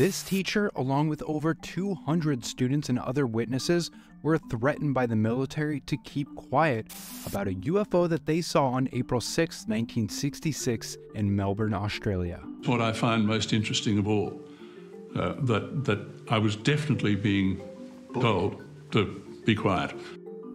This teacher, along with over 200 students and other witnesses, were threatened by the military to keep quiet about a UFO that they saw on April 6, 1966, in Melbourne, Australia. What I find most interesting of all, uh, that, that I was definitely being told to be quiet.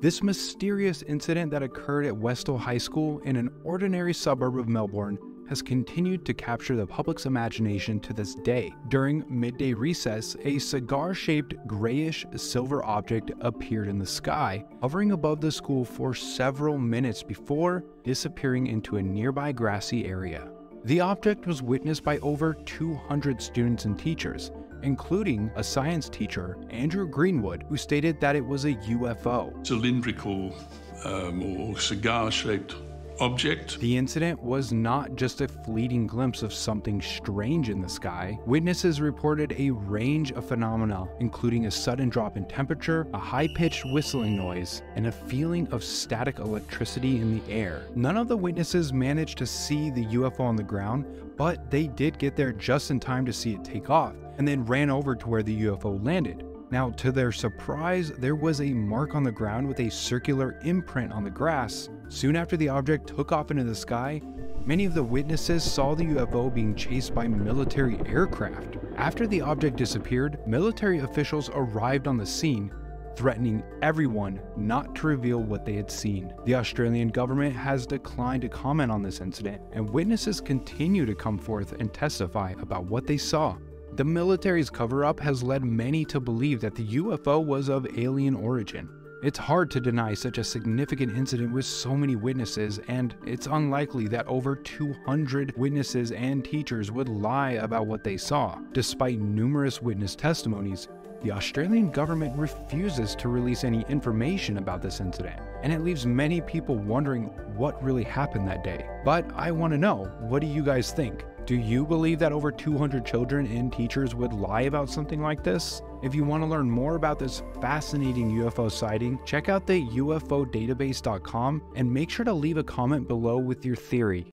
This mysterious incident that occurred at Westall High School in an ordinary suburb of Melbourne has continued to capture the public's imagination to this day. During midday recess, a cigar shaped grayish silver object appeared in the sky, hovering above the school for several minutes before disappearing into a nearby grassy area. The object was witnessed by over 200 students and teachers, including a science teacher, Andrew Greenwood, who stated that it was a UFO. Cylindrical um, or cigar shaped object. The incident was not just a fleeting glimpse of something strange in the sky. Witnesses reported a range of phenomena, including a sudden drop in temperature, a high pitched whistling noise, and a feeling of static electricity in the air. None of the witnesses managed to see the UFO on the ground, but they did get there just in time to see it take off, and then ran over to where the UFO landed. Now, to their surprise, there was a mark on the ground with a circular imprint on the grass. Soon after the object took off into the sky, many of the witnesses saw the UFO being chased by military aircraft. After the object disappeared, military officials arrived on the scene, threatening everyone not to reveal what they had seen. The Australian government has declined to comment on this incident, and witnesses continue to come forth and testify about what they saw. The military's cover up has led many to believe that the UFO was of alien origin. It's hard to deny such a significant incident with so many witnesses, and it's unlikely that over 200 witnesses and teachers would lie about what they saw. Despite numerous witness testimonies, the Australian government refuses to release any information about this incident, and it leaves many people wondering what really happened that day. But I want to know, what do you guys think? Do you believe that over 200 children and teachers would lie about something like this? If you want to learn more about this fascinating UFO sighting, check out the UFOdatabase.com and make sure to leave a comment below with your theory.